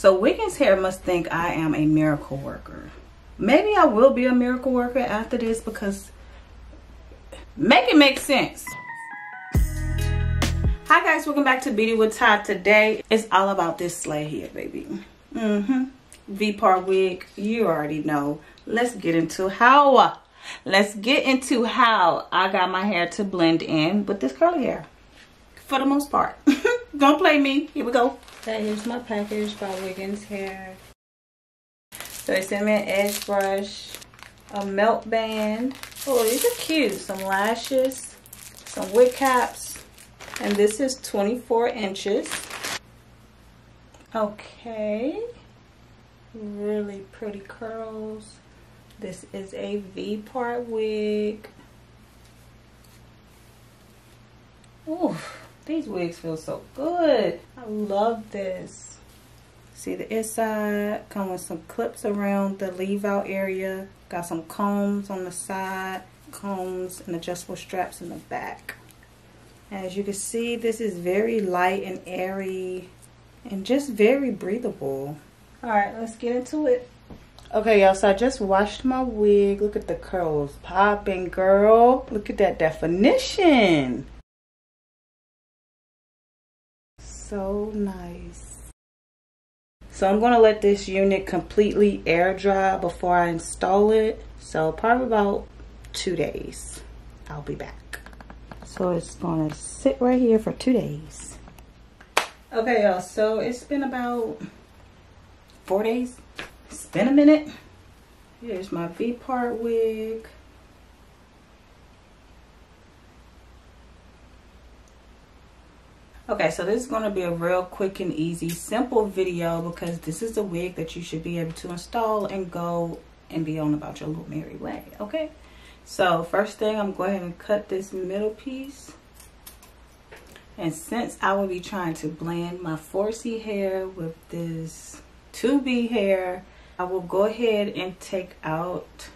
So Wiggins hair must think I am a miracle worker. Maybe I will be a miracle worker after this because make it make sense. Hi guys, welcome back to Beauty with Ty. Today it's all about this slay here, baby. Mm-hmm. V-part wig, you already know. Let's get into how. Let's get into how I got my hair to blend in with this curly hair. For the most part. Don't play me. Here we go. That is my package by Wiggins Hair. So they sent me an edge brush, a melt band. Oh, these are cute. Some lashes, some wig caps, and this is 24 inches. Okay. Really pretty curls. This is a V-part wig. Ooh, these wigs feel so good. I love this. See the inside, come with some clips around the leave out area. Got some combs on the side, combs and adjustable straps in the back. As you can see, this is very light and airy and just very breathable. All right, let's get into it. Okay, y'all, so I just washed my wig. Look at the curls popping, girl. Look at that definition. So nice. So I'm going to let this unit completely air dry before I install it. So probably about two days. I'll be back. So it's going to sit right here for two days. Okay, y'all. So it's been about four days. It's been a minute. Here's my V-part wig. Okay, so this is going to be a real quick and easy, simple video because this is a wig that you should be able to install and go and be on about your little merry way, okay? So first thing, I'm going ahead and cut this middle piece. And since I will be trying to blend my 4C hair with this 2B hair, I will go ahead and take out,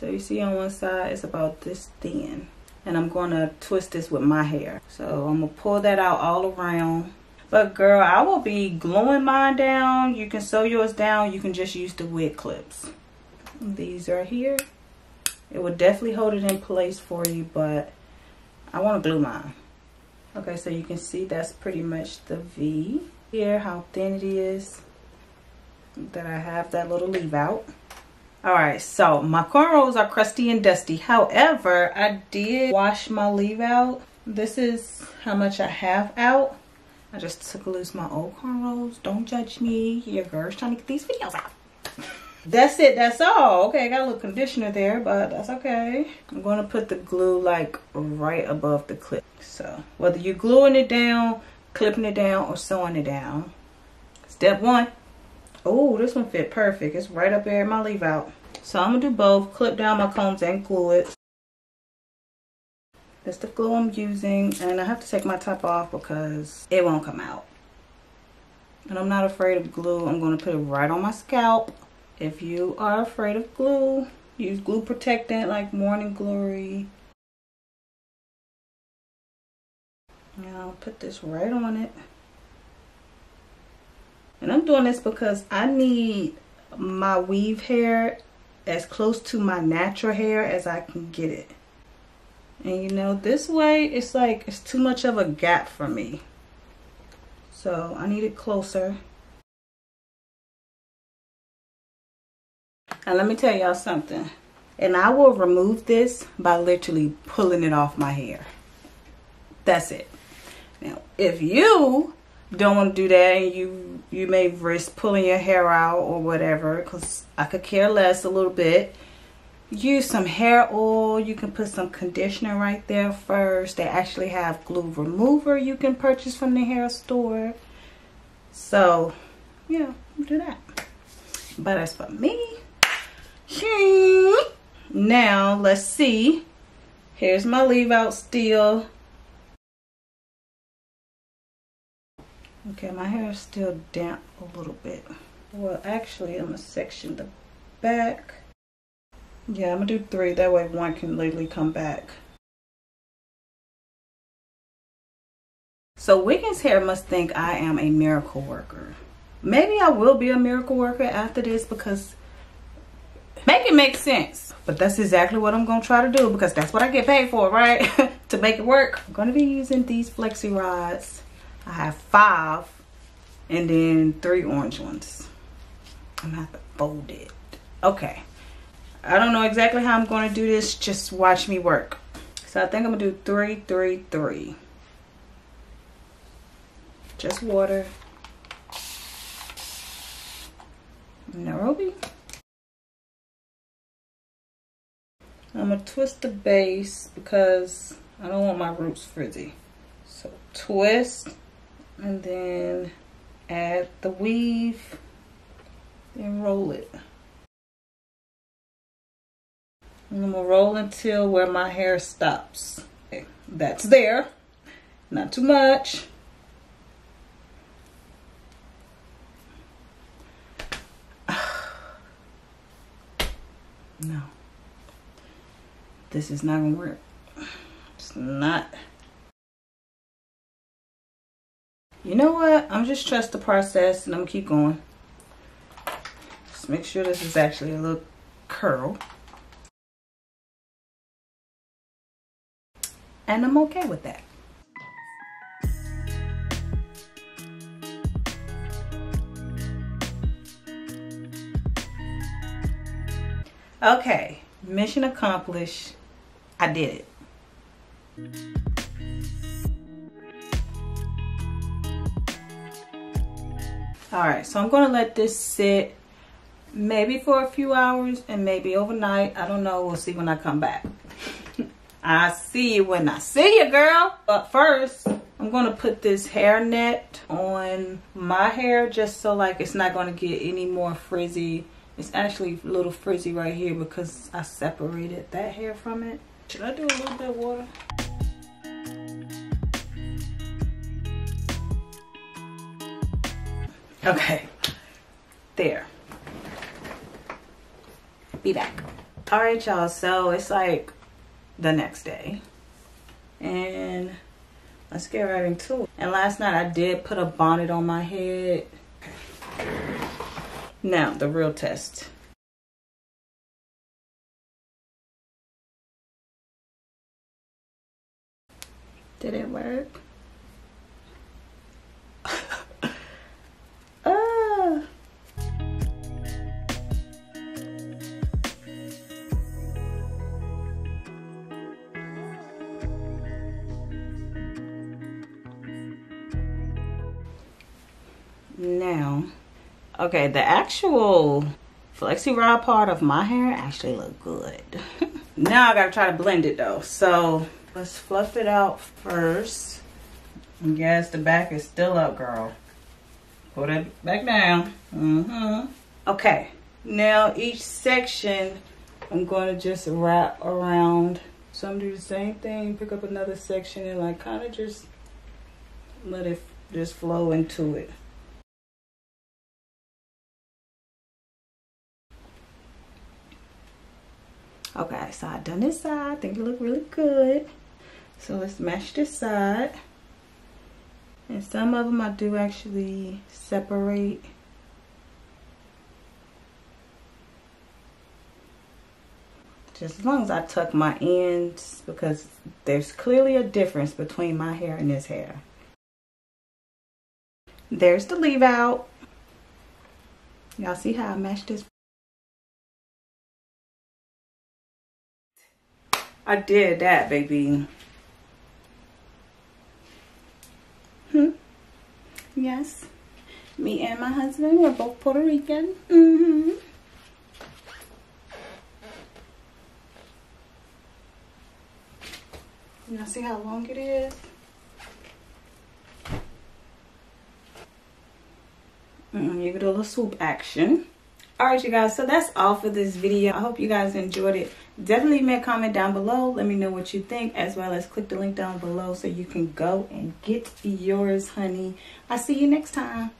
so you see on one side, it's about this thin and I'm going to twist this with my hair. So I'm going to pull that out all around. But girl, I will be gluing mine down. You can sew yours down. You can just use the wig clips. These are here. It will definitely hold it in place for you, but I want to glue mine. Okay, so you can see that's pretty much the V. Here, how thin it is. That I have that little leave out. All right, so my cornrows are crusty and dusty. However, I did wash my leave out. This is how much I have out. I just took loose my old cornrows. Don't judge me. Your girl's trying to get these videos out. that's it. That's all. Okay, I got a little conditioner there, but that's okay. I'm going to put the glue like right above the clip. So whether you're gluing it down, clipping it down, or sewing it down. Step one. Oh, this one fit perfect. It's right up there in my leave out. So I'm going to do both. Clip down my combs and glue it. That's the glue I'm using. And I have to take my top off because it won't come out. And I'm not afraid of glue. I'm going to put it right on my scalp. If you are afraid of glue, use glue protectant like Morning Glory. And I'll put this right on it. And I'm doing this because I need my weave hair as close to my natural hair as I can get it. And you know, this way it's like it's too much of a gap for me. So I need it closer. And let me tell y'all something. And I will remove this by literally pulling it off my hair. That's it. Now, if you don't want to do that and you you may risk pulling your hair out or whatever because I could care less a little bit. Use some hair oil you can put some conditioner right there first. They actually have glue remover you can purchase from the hair store. So yeah do that. But as for me hmm, now let's see. Here's my leave out still Okay, my hair is still damp a little bit. Well, actually, I'm to section the back. Yeah, I'm to do three. That way one can literally come back. So Wiggins hair must think I am a miracle worker. maybe I will be a miracle worker after this because make it make sense. But that's exactly what I'm to try to do because that's what I get paid for, right? to make it work. I'm to be using these flexi rods. I have five and then three orange ones. I'm to have to fold it. Okay. I don't know exactly how I'm to do this. Just watch me work. So I think I'm to do three, three, three. Just water. Nairobi. I'm to twist the base because I don't want my roots frizzy. So twist and then add the weave and roll it. And I'm to roll until where my hair stops. Okay, that's there. Not too much. no this is not gonna work. It's not. You know what? I'm just trust the process and I'm gonna keep going. Just make sure this is actually a little curl. And I'm okay with that. Okay, mission accomplished. I did it. All right, so I'm gonna let this sit maybe for a few hours and maybe overnight. I don't know, we'll see when I come back. I see you when I see you, girl. But first, I'm gonna put this hair net on my hair just so like it's not gonna get any more frizzy. It's actually a little frizzy right here because I separated that hair from it. Should I do a little bit of water? Okay, there. Be back. All right, y'all, so it's like the next day. And let's get right into it. And last night I did put a bonnet on my head. Now, the real test. Did it work? Now, okay, the actual flexi rod part of my hair actually look good. now I gotta try to blend it though. So Let's fluff it out first. Yes, the back is still up, girl. Put it back down. Mm-hmm. Okay. Now each section, I'm to just wrap around. So I'm do the same thing. Pick up another section and like kind of just let it just flow into it. Okay, so I done this side. I think it look really good. So let's match this side. And some of them I do actually separate. Just as long as I tuck my ends because there's clearly a difference between my hair and this hair. There's the leave out. Y'all see how I matched this? I did that, baby. Hmm. Yes. Me and my husband, we're both Puerto Rican. Mm-hmm. Now see how long it is? Mm, you get a little swoop action all right you guys so that's all for this video. I hope you guys enjoyed it. Definitely leave me a comment down below. Let me know what you think as well as click the link down below so you can go and get yours honey. I'll see you next time